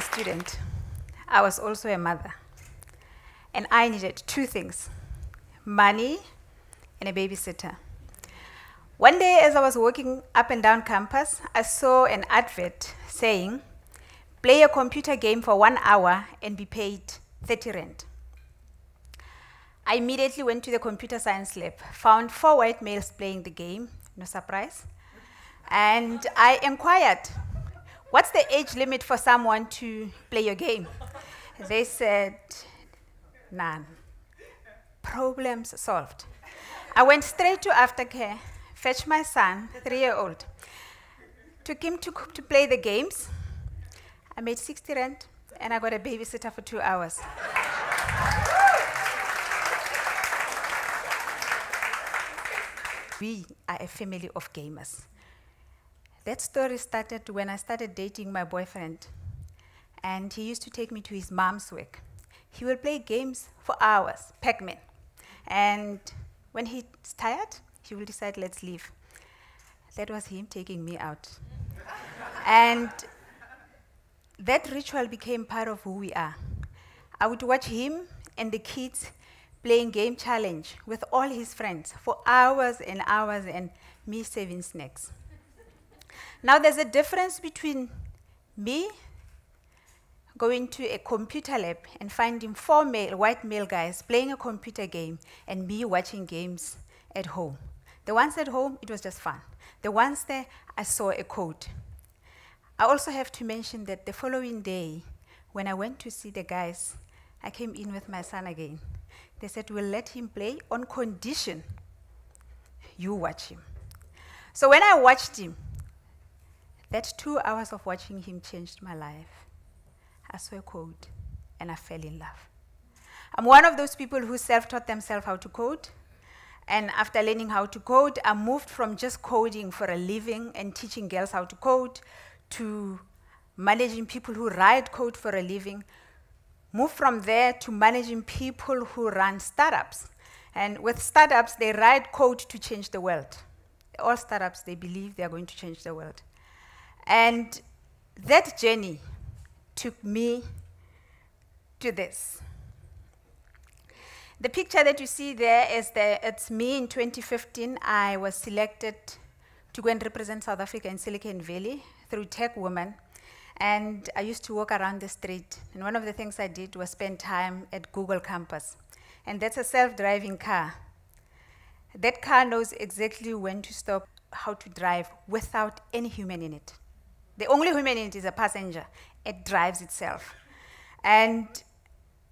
student, I was also a mother. And I needed two things money and a babysitter. One day, as I was walking up and down campus, I saw an advert saying, play a computer game for one hour and be paid 30 rand. I immediately went to the computer science lab, found four white males playing the game, no surprise, and I inquired, what's the age limit for someone to play your game? They said, none. Problems solved. I went straight to aftercare fetched my son, three year old, took him to, to play the games. I made 60 rand and I got a babysitter for two hours. we are a family of gamers. That story started when I started dating my boyfriend, and he used to take me to his mom's work. He would play games for hours, Pac Man. And when he's tired, he will decide, let's leave. That was him taking me out. and that ritual became part of who we are. I would watch him and the kids playing game challenge with all his friends for hours and hours and me saving snacks. Now there's a difference between me going to a computer lab and finding four male, white male guys playing a computer game and me watching games at home. The ones at home, it was just fun. The ones there, I saw a code. I also have to mention that the following day, when I went to see the guys, I came in with my son again. They said, We'll let him play on condition you watch him. So when I watched him, that two hours of watching him changed my life. I saw a code and I fell in love. I'm one of those people who self taught themselves how to code. And after learning how to code, I moved from just coding for a living and teaching girls how to code to managing people who write code for a living. Moved from there to managing people who run startups. And with startups, they write code to change the world. All startups, they believe they are going to change the world. And that journey took me to this. The picture that you see there is the, it's me in 2015. I was selected to go and represent South Africa in Silicon Valley through Tech Woman. And I used to walk around the street. And one of the things I did was spend time at Google campus. And that's a self-driving car. That car knows exactly when to stop, how to drive without any human in it. The only human in it is a passenger. It drives itself. And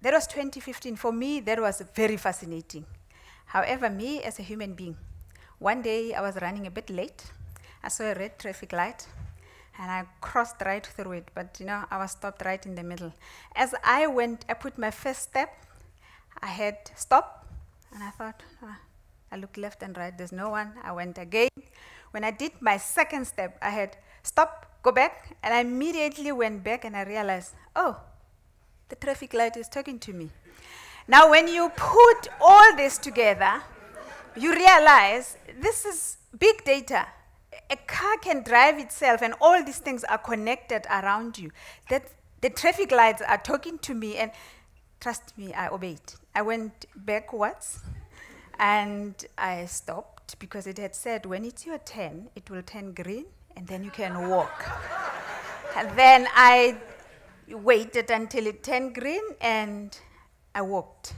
that was 2015. For me, that was very fascinating. However, me as a human being, one day I was running a bit late. I saw a red traffic light and I crossed right through it, but you know, I was stopped right in the middle. As I went, I put my first step, I had stop, and I thought, oh, I looked left and right, there's no one. I went again. When I did my second step, I had stop, go back, and I immediately went back and I realized, oh, the traffic light is talking to me. Now, when you put all this together, you realize this is big data. A car can drive itself, and all these things are connected around you. That the traffic lights are talking to me, and trust me, I obeyed. I went backwards, and I stopped because it had said when it's your turn, it will turn green, and then you can walk. and then I waited until it turned green and I walked.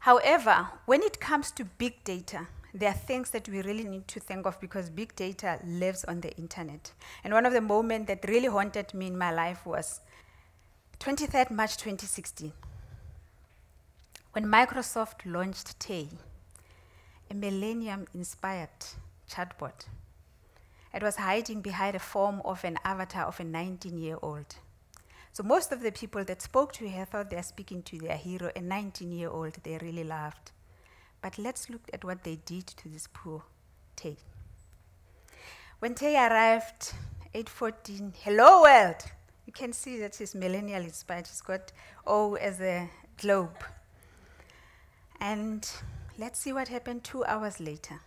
However, when it comes to big data, there are things that we really need to think of because big data lives on the internet. And one of the moments that really haunted me in my life was 23rd March 2016, when Microsoft launched Tay, a millennium inspired chatbot. It was hiding behind a form of an avatar of a 19 year old. So most of the people that spoke to her thought they're speaking to their hero, a 19 year old they really loved. But let's look at what they did to this poor Tay. When Tay arrived, 814, hello world, you can see that she's millennial inspired. She's got O as a globe. And let's see what happened two hours later.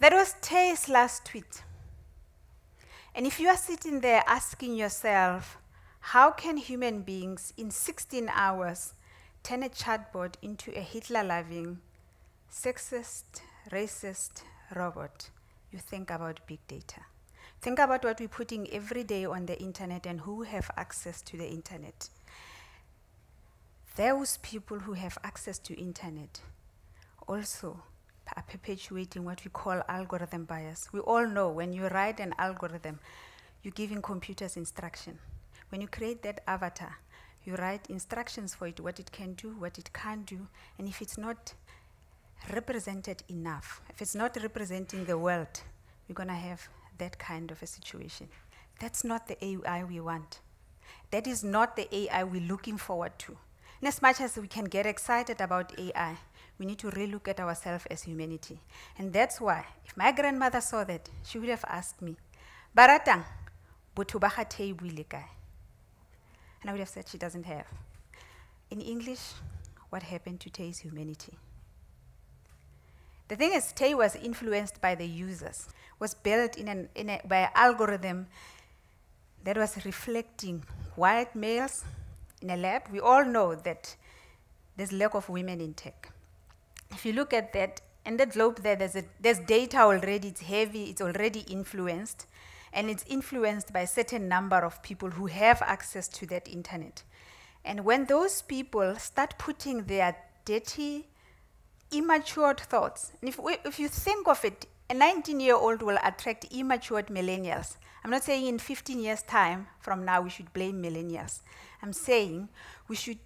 That was Tay's last tweet. And if you are sitting there asking yourself, how can human beings in 16 hours turn a chatbot into a Hitler loving, sexist, racist robot? You think about big data. Think about what we're putting every day on the internet and who have access to the internet. Those people who have access to internet also are perpetuating what we call algorithm bias. We all know when you write an algorithm, you're giving computers instruction. When you create that avatar, you write instructions for it, what it can do, what it can't do, and if it's not represented enough, if it's not representing the world, we're going to have that kind of a situation. That's not the AI we want. That is not the AI we're looking forward to. And as much as we can get excited about AI, we need to relook at ourselves as humanity. And that's why, if my grandmother saw that, she would have asked me, Baratang, And I would have said she doesn't have. In English, what happened to Tay's humanity? The thing is, Tay was influenced by the users, was built in an, in a, by an algorithm that was reflecting white males in a lab. We all know that there's lack of women in tech. If you look at that, in the globe there, there's, a, there's data already, it's heavy, it's already influenced, and it's influenced by a certain number of people who have access to that internet. And when those people start putting their dirty, immature thoughts. And if, we, if you think of it, a 19 year old will attract immature millennials. I'm not saying in 15 years' time from now we should blame millennials. I'm saying we should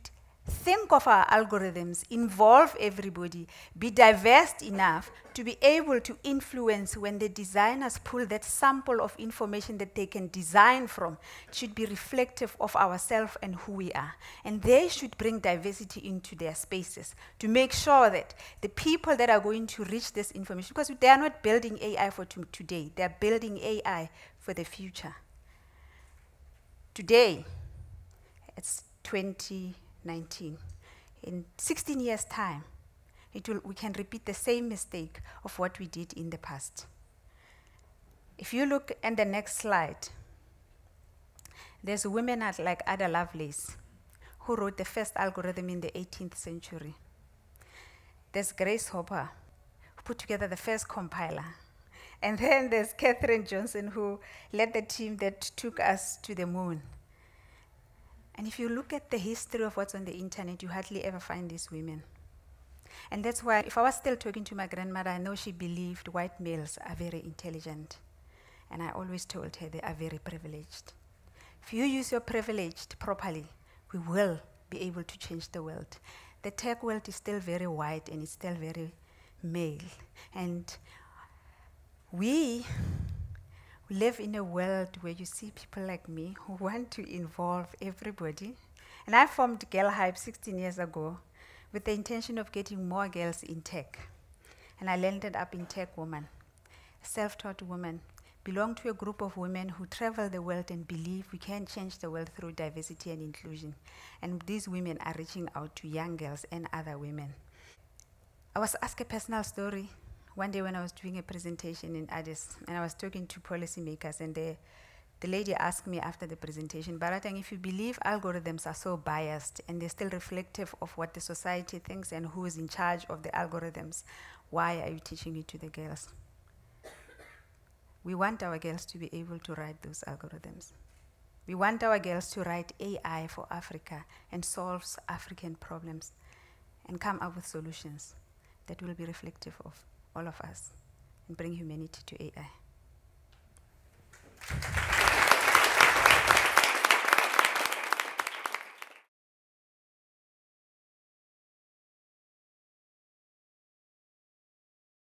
think of our algorithms, involve everybody, be diverse enough to be able to influence when the designers pull that sample of information that they can design from. It should be reflective of ourselves and who we are. And they should bring diversity into their spaces to make sure that the people that are going to reach this information, because they are not building AI for today, they're building AI for the future. Today, it's 20 19. In 16 years' time, will, we can repeat the same mistake of what we did in the past. If you look at the next slide, there's women like Ada Lovelace, who wrote the first algorithm in the 18th century. There's Grace Hopper, who put together the first compiler. And then there's Katherine Johnson, who led the team that took us to the moon. And if you look at the history of what's on the internet, you hardly ever find these women. And that's why, if I was still talking to my grandmother, I know she believed white males are very intelligent. And I always told her they are very privileged. If you use your privilege properly, we will be able to change the world. The tech world is still very white and it's still very male. And we live in a world where you see people like me who want to involve everybody. And I formed GirlHype 16 years ago with the intention of getting more girls in tech. And I landed up in Tech Woman, self taught woman, belong to a group of women who travel the world and believe we can change the world through diversity and inclusion. And these women are reaching out to young girls and other women. I was asked a personal story one day when I was doing a presentation in Addis, and I was talking to policymakers, and the, the lady asked me after the presentation, Baratang, if you believe algorithms are so biased and they're still reflective of what the society thinks and who is in charge of the algorithms, why are you teaching it to the girls? We want our girls to be able to write those algorithms. We want our girls to write AI for Africa and solve African problems and come up with solutions that will be reflective of all of us and bring humanity to AI.